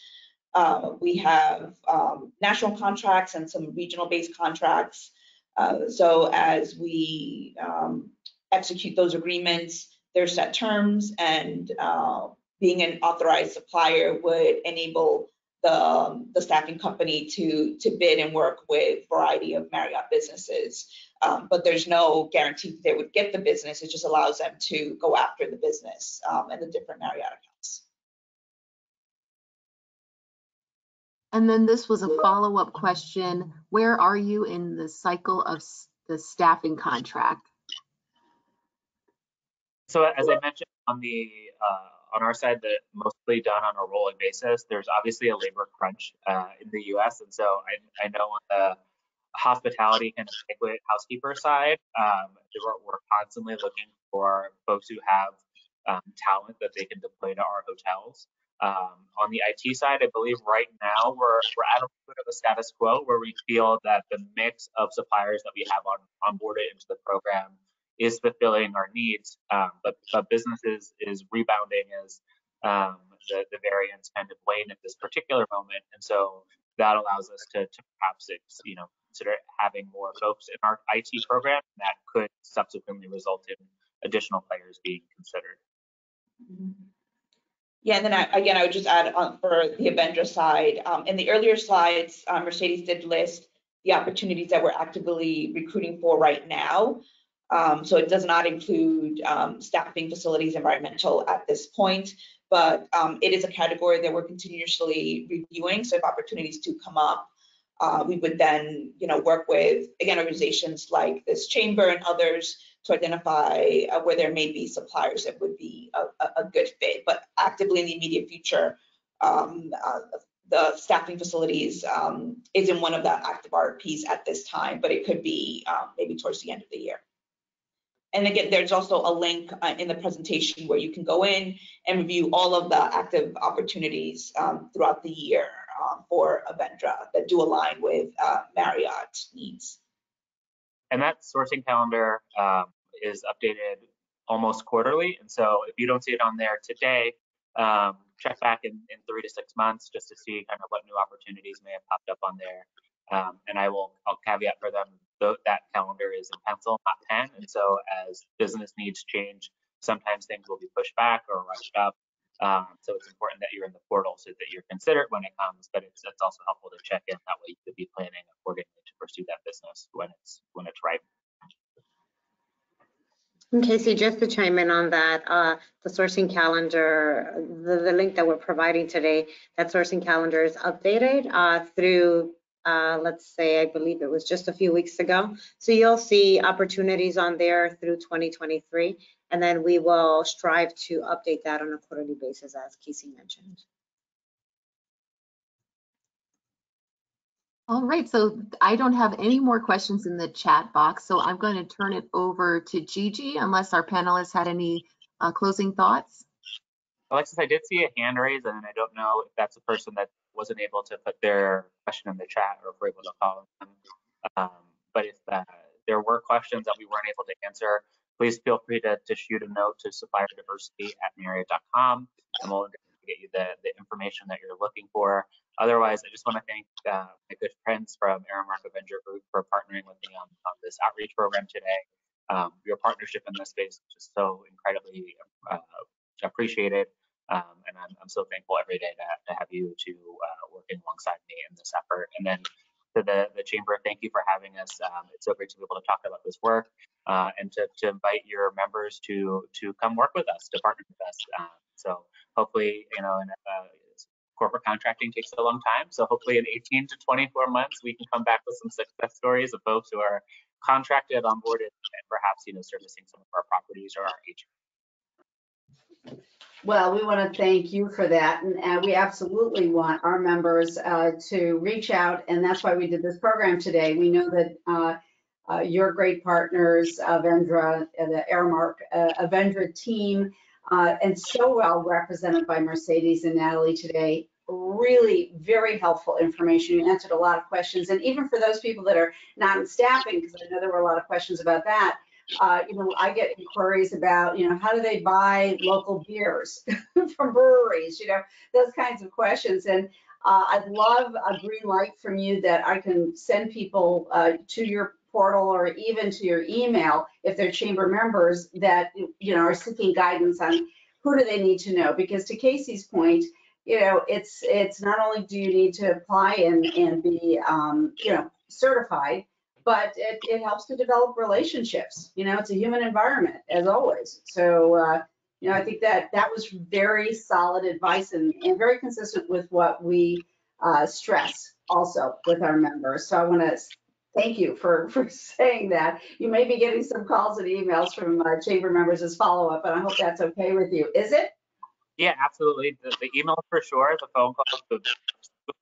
Uh, we have um, national contracts and some regional based contracts. Uh, so as we um, execute those agreements, there's set terms and uh, being an authorized supplier would enable the, um, the staffing company to, to bid and work with a variety of Marriott businesses. Um, but there's no guarantee that they would get the business. It just allows them to go after the business um, and the different Marriott accounts. And then this was a follow-up question. Where are you in the cycle of the staffing contract? So as I mentioned on the uh, on our side, that mostly done on a rolling basis. There's obviously a labor crunch uh, in the U.S., and so I, I know on the hospitality of banquet housekeeper side, um, we're, we're constantly looking for folks who have um, talent that they can deploy to our hotels. Um, on the IT side, I believe right now we're we're at a bit of a status quo where we feel that the mix of suppliers that we have on onboarded into the program is fulfilling our needs, um, but but business is, rebounding as um, the the variants kind of wane at this particular moment, and so that allows us to, to perhaps you know consider having more folks in our IT program that could subsequently result in additional players being considered. Yeah, and then I, again, I would just add on for the Avendra side. Um, in the earlier slides, um, Mercedes did list the opportunities that we're actively recruiting for right now. Um, so it does not include um, staffing, facilities, environmental at this point, but um, it is a category that we're continuously reviewing. So if opportunities do come up, uh, we would then, you know, work with again organizations like this chamber and others to identify uh, where there may be suppliers that would be a, a, good fit. But actively in the immediate future, um, uh, the staffing facilities um, isn't one of the active RFPs at this time, but it could be um, maybe towards the end of the year. And again, there's also a link uh, in the presentation where you can go in and review all of the active opportunities um, throughout the year um, for Avendra that do align with uh, Marriott needs. And that sourcing calendar um, is updated almost quarterly. And so if you don't see it on there today, um, check back in, in three to six months just to see kind of what new opportunities may have popped up on there. Um, and I will, I'll caveat for them that calendar is in pencil, not pen. And so as business needs change, sometimes things will be pushed back or rushed up. Um, so it's important that you're in the portal so that you're considered when it comes, but it's, it's also helpful to check in. That way you could be planning accordingly to pursue that business when it's when it's right. Casey, just to chime in on that, uh, the sourcing calendar, the, the link that we're providing today, that sourcing calendar is updated uh, through uh, let's say, I believe it was just a few weeks ago. So you'll see opportunities on there through 2023, and then we will strive to update that on a quarterly basis, as Casey mentioned. All right, so I don't have any more questions in the chat box, so I'm going to turn it over to Gigi unless our panelists had any uh, closing thoughts. Alexis, I did see a hand raise, and I don't know if that's a person that wasn't able to put their question in the chat or if we're able to call them. Um, but if uh, there were questions that we weren't able to answer, please feel free to, to shoot a note to supplierdiversity at marriott.com, and we'll get you the, the information that you're looking for. Otherwise, I just want to thank uh, my good friends from Aramark Avendra Group for partnering with me on, on this outreach program today. Um, your partnership in this space is just so incredibly uh, appreciated. Um, and I'm, I'm so thankful every day to, to have you to uh, working alongside me in this effort. And then to the, the chamber, thank you for having us. Um, it's so great to be able to talk about this work uh, and to, to invite your members to to come work with us, to partner with us. Um, so hopefully, you know, in, uh, corporate contracting takes a long time. So hopefully in 18 to 24 months, we can come back with some success stories of folks who are contracted, onboarded, and perhaps, you know, servicing some of our properties or our agent. Well, we want to thank you for that. And uh, we absolutely want our members uh, to reach out. And that's why we did this program today. We know that uh, uh your great partners, Avendra, uh, the Aramark uh, Avendra team, and so well represented by Mercedes and Natily today. Really very helpful information. You answered a lot of questions. And even for those people that are not in staffing, because I know there were a lot of questions about that, uh, you know, I get inquiries about, you know, how do they buy local beers from breweries, you know, those kinds of questions. And uh, I'd love a green light from you that I can send people uh, to your portal or even to your email if they're chamber members that, you know, are seeking guidance on who do they need to know. Because to Casey's point, you know, it's it's not only do you need to apply and, and be, um, you know, certified, but it, it helps to develop relationships. You know, it's a human environment as always. So, uh, you know, I think that that was very solid advice and, and very consistent with what we uh, stress also with our members. So I want to thank you for, for saying that. You may be getting some calls and emails from uh, chamber members as follow-up, and I hope that's okay with you. Is it? Yeah, absolutely. The, the email for sure, the phone calls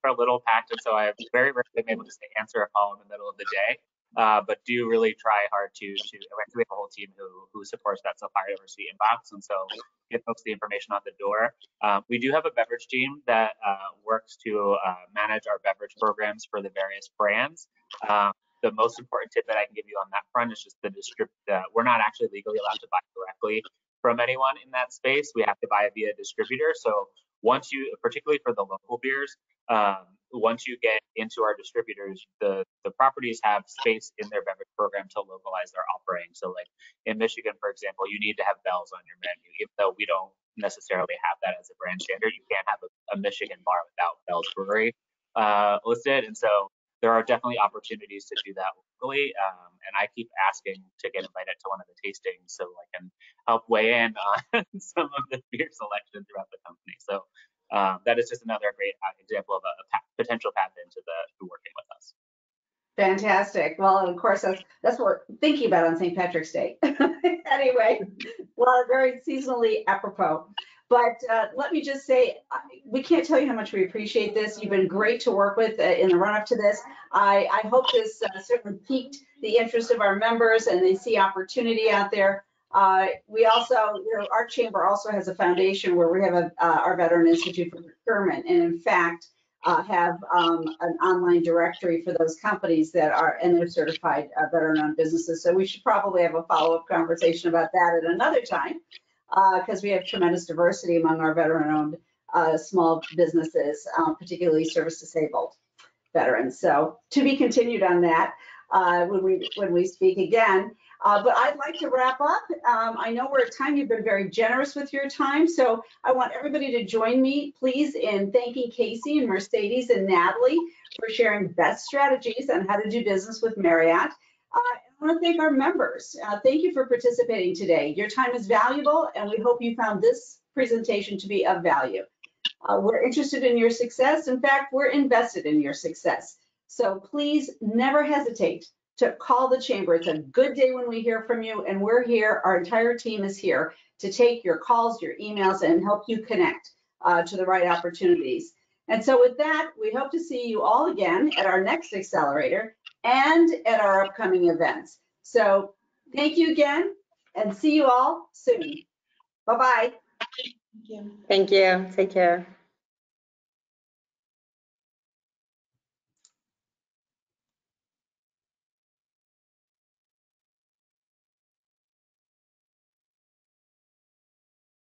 are a little packed, and so I very rarely able to answer a call in the middle of the day uh, but do really try hard to to we have a whole team who who supports that supplier diversity inbox, and so get folks the information out the door. Um, we do have a beverage team that uh, works to uh, manage our beverage programs for the various brands. Um, the most important tip that I can give you on that front is just the distrib- uh, we're not actually legally allowed to buy directly from anyone in that space. We have to buy via distributor. So once you, particularly for the local beers, um, once you get into our distributors, the, the properties have space in their beverage program to localize their offering. So like in Michigan, for example, you need to have Bell's on your menu, even though we don't necessarily have that as a brand standard. You can't have a, a Michigan bar without Bell's Brewery uh, listed. And so there are definitely opportunities to do that locally. Um, and I keep asking to get invited to one of the tastings so I can help weigh in on some of the beer selection throughout the company. So um, that is just another great uh, example of a, a potential path into the working with us. Fantastic. Well, of course, that's, that's what we're thinking about on St. Patrick's Day. anyway, well, very seasonally apropos. But uh, let me just say, we can't tell you how much we appreciate this. You've been great to work with uh, in the run up to this. I, I hope this uh, certainly piqued the interest of our members and they see opportunity out there. Uh, we also, you know, our chamber also has a foundation where we have a, uh, our Veteran Institute for Procurement, and in fact, uh, have um, an online directory for those companies that are, and they're certified uh, veteran-owned businesses. So we should probably have a follow-up conversation about that at another time, because uh, we have tremendous diversity among our veteran-owned small businesses, um, particularly service-disabled veterans. So to be continued on that when we when we speak again. Uh, but I'd like to wrap up. Um, I know we're at time. You've been very generous with your time. So I want everybody to join me, please, in thanking Casey and Mercedes and Natily for sharing best strategies on how to do business with Marriott. Uh, I want to thank our members. Uh, thank you for participating today. Your time is valuable, and we hope you found this presentation to be of value. Uh, we're interested in your success. In fact, we're invested in your success. So please never hesitate to call the chamber. It's a good day when we hear from you, and we're here. Our entire team is here to take your calls, your emails, and help you connect uh, to the right opportunities. And so with that, we hope to see you all again at our next accelerator and at our upcoming events. So thank you again and see you all soon. Bye-bye. Thank you. Thank you. Take care.